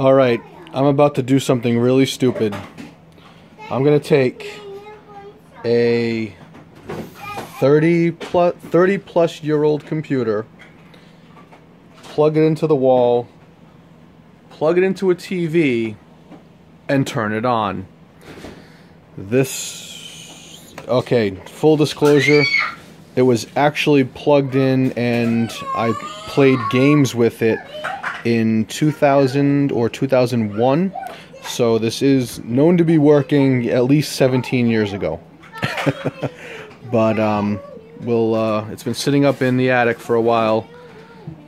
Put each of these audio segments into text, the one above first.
Alright, I'm about to do something really stupid. I'm gonna take a 30 plus 30 plus year old computer, plug it into the wall, plug it into a TV, and turn it on. This okay, full disclosure, it was actually plugged in and I played games with it in 2000 or 2001. So this is known to be working at least 17 years ago. but um, we'll, uh, it's been sitting up in the attic for a while,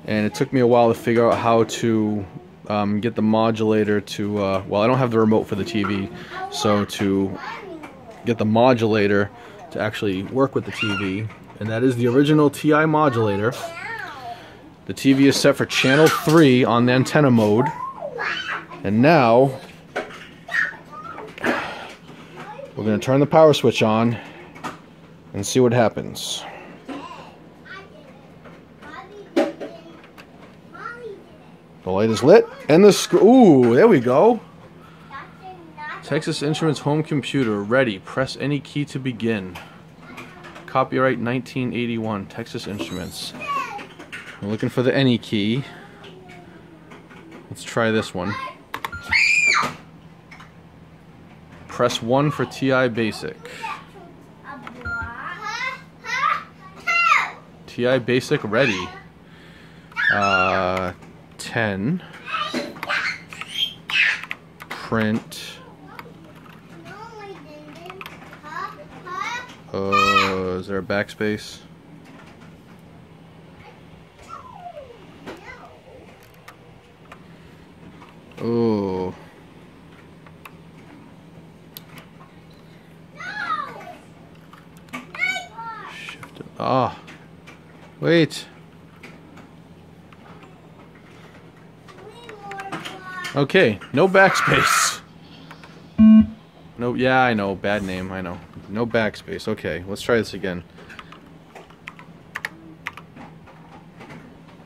and it took me a while to figure out how to um, get the modulator to. Uh, well, I don't have the remote for the TV, so to get the modulator to actually work with the TV, and that is the original TI modulator. The TV is set for channel 3 on the antenna mode. And now, we're going to turn the power switch on and see what happens. The light is lit, and the sc- ooh, there we go. Texas Instruments home computer ready. Press any key to begin. Copyright 1981, Texas Instruments. I'm looking for the any key. Let's try this one. Press 1 for TI Basic. TI Basic ready. Uh, 10. Print. Uh, is there a backspace? Oh. Ah. Wait. Okay, no backspace. No, yeah, I know, bad name, I know. No backspace. Okay, let's try this again.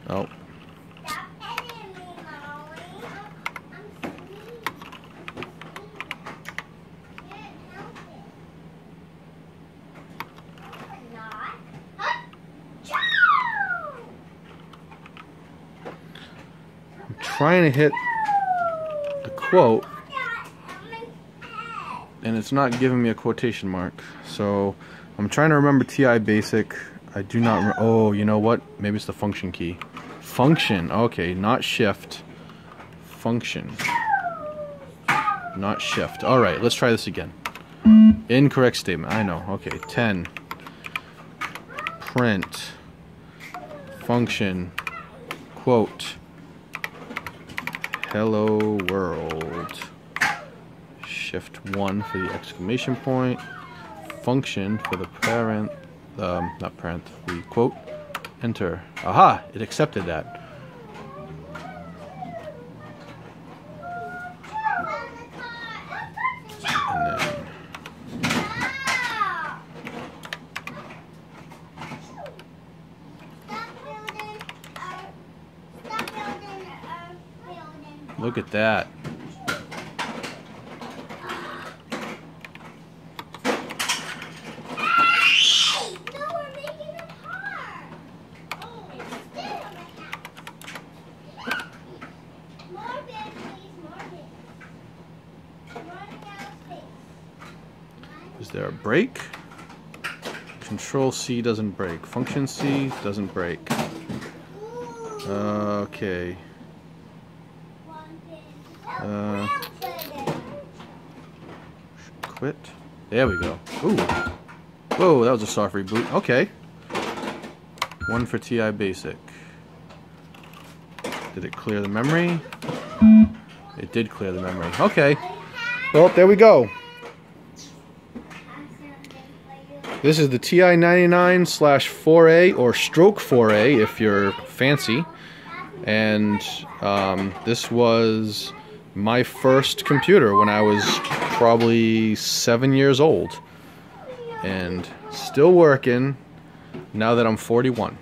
Oh. Trying to hit the quote and it's not giving me a quotation mark. So I'm trying to remember TI basic. I do not oh you know what? Maybe it's the function key. Function. Okay not shift. Function. Not shift. Alright let's try this again. Incorrect statement. I know. Okay 10 print. Function. Quote hello world. Shift 1 for the exclamation point. Function for the parent um, not parent the quote enter. Aha it accepted that Look at that. Is there a break? Control C doesn't break. Function C doesn't break. Okay. Uh, quit. There we go. Ooh. Whoa, that was a soft reboot. Okay. One for TI Basic. Did it clear the memory? It did clear the memory. Okay. Well, there we go. This is the TI-99 slash 4A or Stroke 4A if you're fancy. And um, this was my first computer when I was probably seven years old. And still working now that I'm 41.